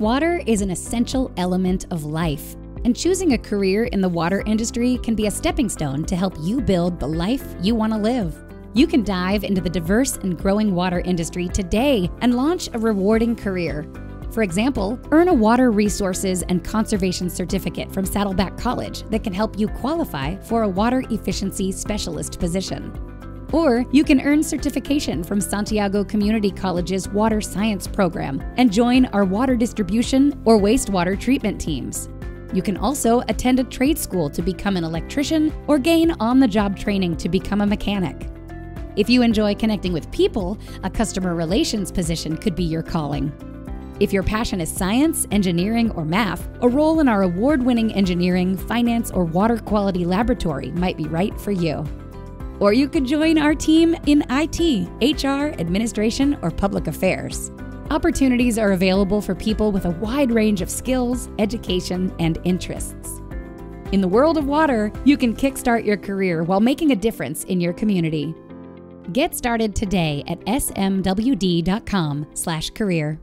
Water is an essential element of life, and choosing a career in the water industry can be a stepping stone to help you build the life you want to live. You can dive into the diverse and growing water industry today and launch a rewarding career. For example, earn a water resources and conservation certificate from Saddleback College that can help you qualify for a water efficiency specialist position. Or you can earn certification from Santiago Community College's Water Science program and join our water distribution or wastewater treatment teams. You can also attend a trade school to become an electrician or gain on the job training to become a mechanic. If you enjoy connecting with people, a customer relations position could be your calling. If your passion is science, engineering, or math, a role in our award winning engineering, finance, or water quality laboratory might be right for you. Or you could join our team in IT, HR, administration, or public affairs. Opportunities are available for people with a wide range of skills, education, and interests. In the world of water, you can kickstart your career while making a difference in your community. Get started today at smwd.com/career.